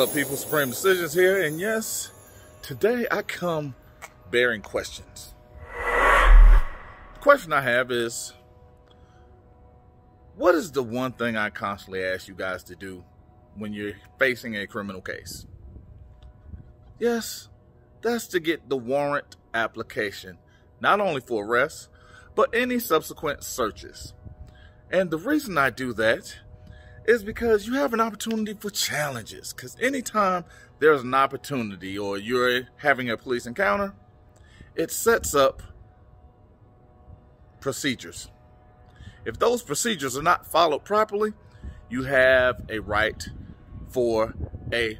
up, people? Supreme Decisions here, and yes, today I come bearing questions. The question I have is, what is the one thing I constantly ask you guys to do when you're facing a criminal case? Yes, that's to get the warrant application, not only for arrest, but any subsequent searches. And the reason I do that is because you have an opportunity for challenges. Because anytime there's an opportunity or you're having a police encounter, it sets up procedures. If those procedures are not followed properly, you have a right for a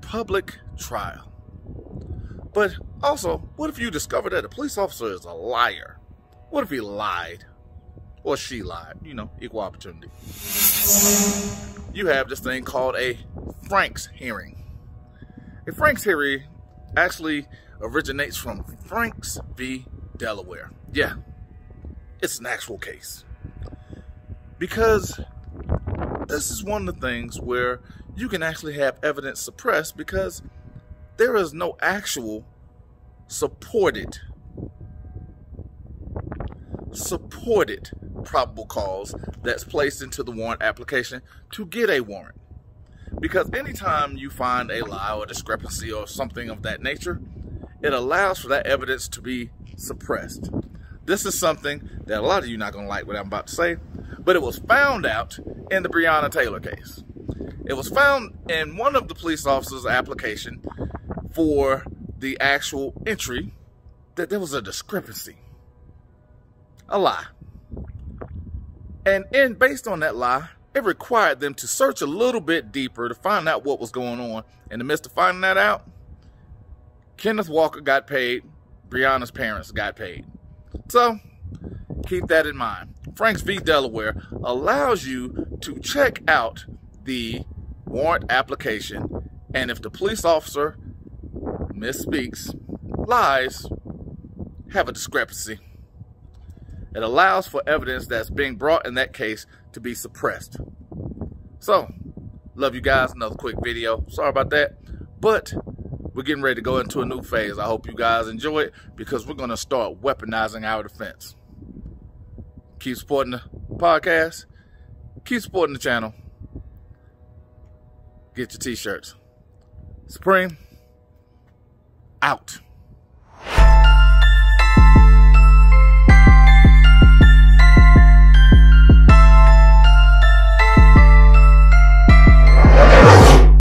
public trial. But also, what if you discover that a police officer is a liar? What if he lied? Or she lied? You know, equal opportunity. You have this thing called a Franks hearing. A Franks hearing actually originates from Franks v. Delaware. Yeah, it's an actual case. Because this is one of the things where you can actually have evidence suppressed because there is no actual supported supported probable cause that's placed into the warrant application to get a warrant. Because anytime you find a lie or discrepancy or something of that nature, it allows for that evidence to be suppressed. This is something that a lot of you not going to like what I'm about to say, but it was found out in the Breonna Taylor case. It was found in one of the police officers' application for the actual entry that there was a discrepancy. A lie. And based on that lie, it required them to search a little bit deeper to find out what was going on. In the midst of finding that out, Kenneth Walker got paid, Breonna's parents got paid. So keep that in mind. Franks v. Delaware allows you to check out the warrant application, and if the police officer misspeaks, lies, have a discrepancy. It allows for evidence that's being brought in that case to be suppressed. So, love you guys. Another quick video. Sorry about that. But we're getting ready to go into a new phase. I hope you guys enjoy it because we're going to start weaponizing our defense. Keep supporting the podcast. Keep supporting the channel. Get your t-shirts. Supreme, out.